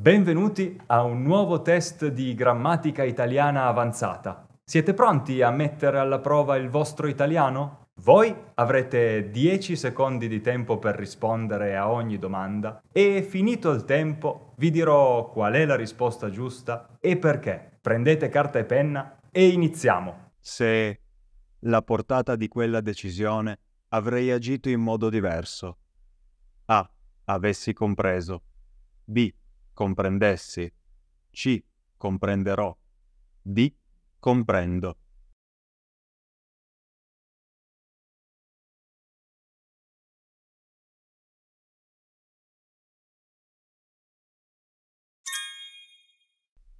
Benvenuti a un nuovo test di grammatica italiana avanzata. Siete pronti a mettere alla prova il vostro italiano? Voi avrete 10 secondi di tempo per rispondere a ogni domanda e finito il tempo vi dirò qual è la risposta giusta e perché. Prendete carta e penna e iniziamo. Se la portata di quella decisione avrei agito in modo diverso. A. Avessi compreso. B comprendessi. C. Comprenderò. D. Comprendo.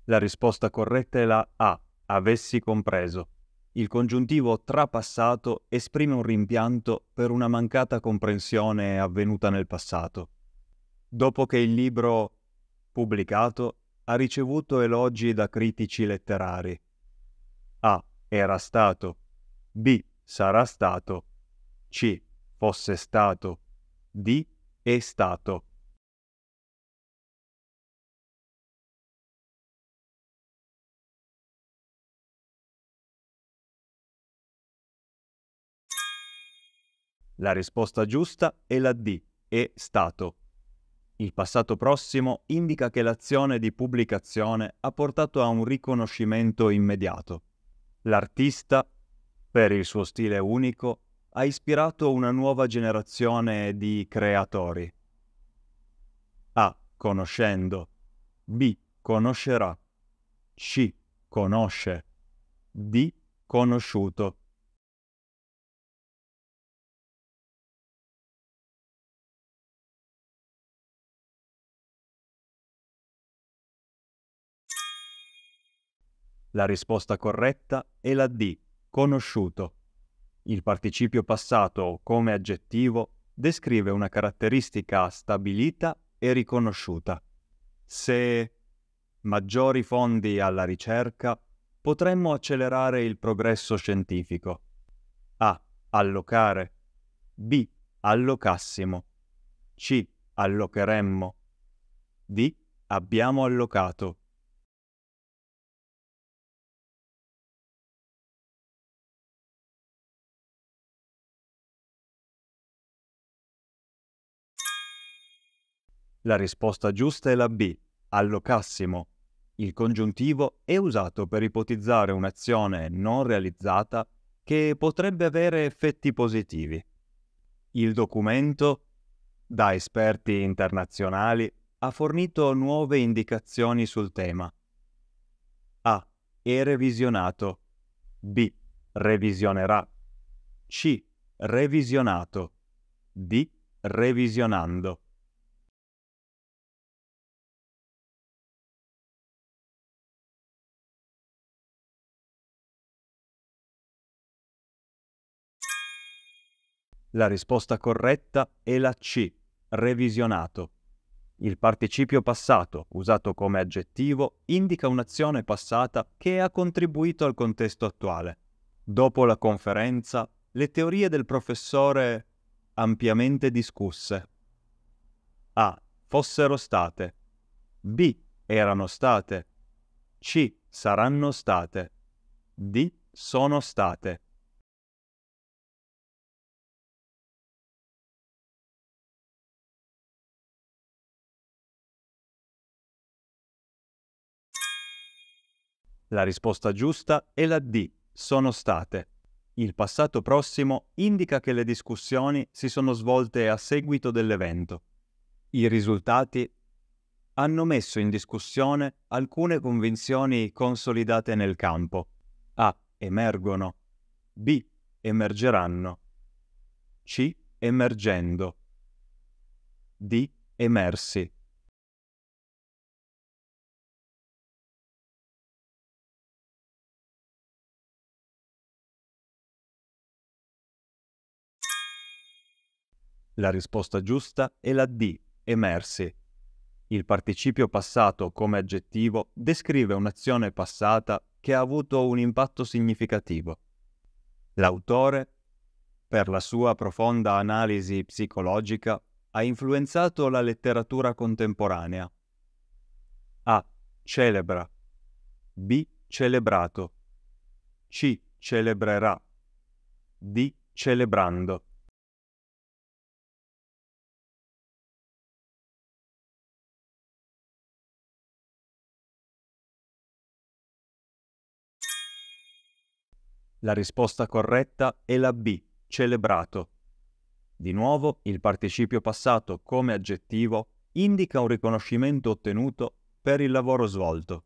La risposta corretta è la A. Avessi compreso. Il congiuntivo trapassato esprime un rimpianto per una mancata comprensione avvenuta nel passato. Dopo che il libro pubblicato, ha ricevuto elogi da critici letterari. A. Era stato. B. Sarà stato. C. Fosse stato. D. È stato. La risposta giusta è la D. È stato. Il passato prossimo indica che l'azione di pubblicazione ha portato a un riconoscimento immediato. L'artista, per il suo stile unico, ha ispirato una nuova generazione di creatori. A. Conoscendo. B. Conoscerà. C. Conosce. D. Conosciuto. La risposta corretta è la D, conosciuto. Il participio passato come aggettivo descrive una caratteristica stabilita e riconosciuta. Se maggiori fondi alla ricerca, potremmo accelerare il progresso scientifico. A. Allocare. B. Allocassimo. C. Allocheremmo. D. Abbiamo allocato. La risposta giusta è la B, allocassimo. Il congiuntivo è usato per ipotizzare un'azione non realizzata che potrebbe avere effetti positivi. Il documento, da esperti internazionali, ha fornito nuove indicazioni sul tema. A. È revisionato. B. Revisionerà. C. Revisionato. D. Revisionando. La risposta corretta è la C, revisionato. Il participio passato, usato come aggettivo, indica un'azione passata che ha contribuito al contesto attuale. Dopo la conferenza, le teorie del professore ampiamente discusse. A. Fossero state. B. Erano state. C. Saranno state. D. Sono state. La risposta giusta è la D, sono state. Il passato prossimo indica che le discussioni si sono svolte a seguito dell'evento. I risultati hanno messo in discussione alcune convinzioni consolidate nel campo. A. Emergono. B. Emergeranno. C. Emergendo. D. Emersi. La risposta giusta è la D, emersi. Il participio passato come aggettivo descrive un'azione passata che ha avuto un impatto significativo. L'autore, per la sua profonda analisi psicologica, ha influenzato la letteratura contemporanea. celebra. B. Celebrato. C. Celebrerà. D. Celebrando. La risposta corretta è la B, celebrato. Di nuovo, il participio passato come aggettivo indica un riconoscimento ottenuto per il lavoro svolto.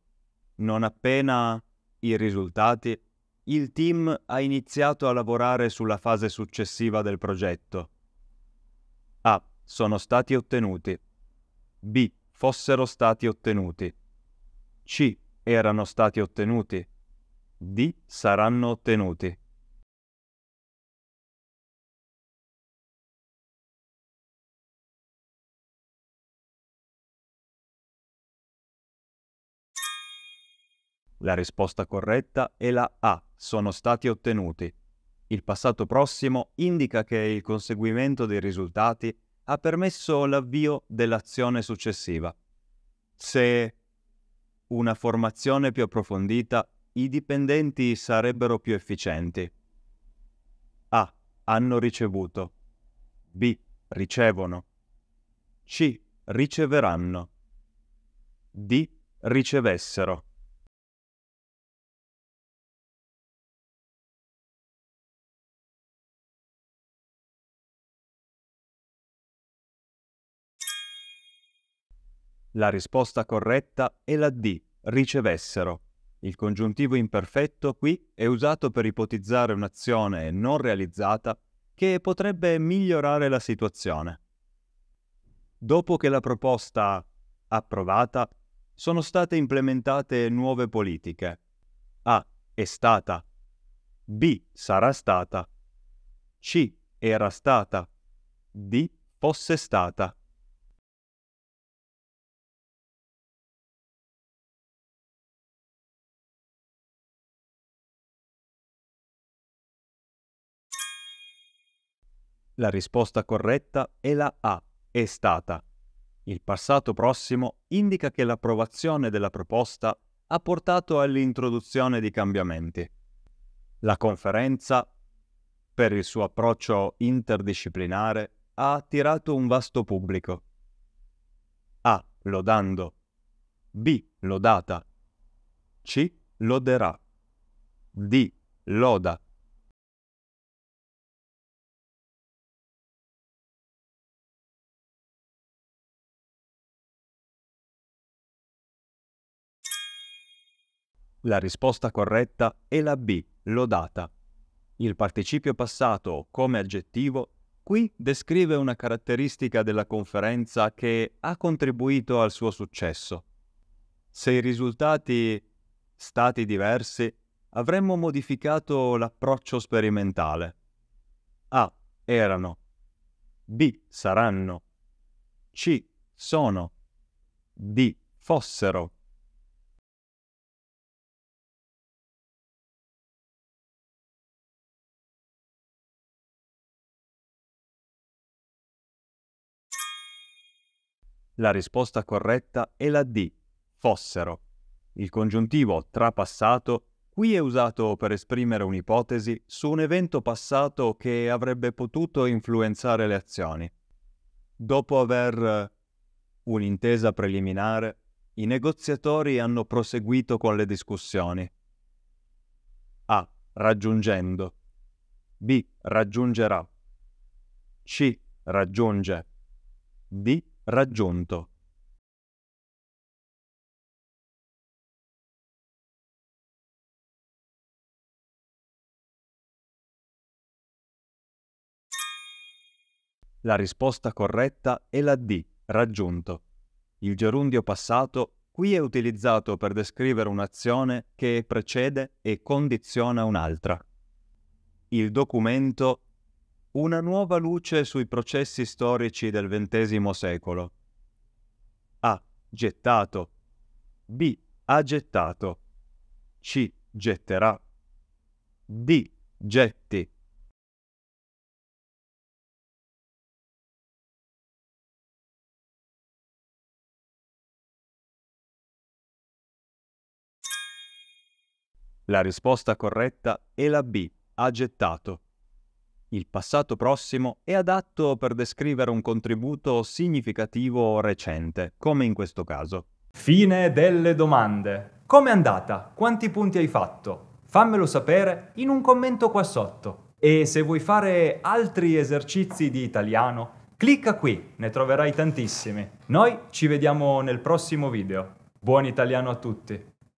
Non appena i risultati, il team ha iniziato a lavorare sulla fase successiva del progetto. A. Sono stati ottenuti. B. Fossero stati ottenuti. C. Erano stati ottenuti. D. Saranno ottenuti. La risposta corretta è la A. Sono stati ottenuti. Il passato prossimo indica che il conseguimento dei risultati ha permesso l'avvio dell'azione successiva. Se una formazione più approfondita, i dipendenti sarebbero più efficienti. A. Hanno ricevuto. B. Ricevono. C. Riceveranno. D. Ricevessero. La risposta corretta è la D, ricevessero. Il congiuntivo imperfetto qui è usato per ipotizzare un'azione non realizzata che potrebbe migliorare la situazione. Dopo che la proposta approvata, sono state implementate nuove politiche. A. È stata. B. Sarà stata. C. Era stata. D. Fosse stata. La risposta corretta è la A, è stata. Il passato prossimo indica che l'approvazione della proposta ha portato all'introduzione di cambiamenti. La conferenza, per il suo approccio interdisciplinare, ha attirato un vasto pubblico. A. Lodando. B. Lodata. C. Loderà. D. Loda. La risposta corretta è la B, lodata. Il participio passato come aggettivo qui descrive una caratteristica della conferenza che ha contribuito al suo successo. Se i risultati stati diversi, avremmo modificato l'approccio sperimentale. A. Erano. B. Saranno. C. Sono. D. Fossero. La risposta corretta è la D, fossero. Il congiuntivo trapassato qui è usato per esprimere un'ipotesi su un evento passato che avrebbe potuto influenzare le azioni. Dopo aver un'intesa preliminare, i negoziatori hanno proseguito con le discussioni. A. Raggiungendo. B. Raggiungerà. C. Raggiunge. D raggiunto La risposta corretta è la D, raggiunto. Il gerundio passato qui è utilizzato per descrivere un'azione che precede e condiziona un'altra. Il documento una nuova luce sui processi storici del XX secolo. A. Gettato. B. Ha gettato. C. Getterà. D. Getti. La risposta corretta è la B, ha gettato. Il passato prossimo è adatto per descrivere un contributo significativo o recente, come in questo caso. Fine delle domande. Com'è andata? Quanti punti hai fatto? Fammelo sapere in un commento qua sotto. E se vuoi fare altri esercizi di italiano, clicca qui, ne troverai tantissimi. Noi ci vediamo nel prossimo video. Buon italiano a tutti!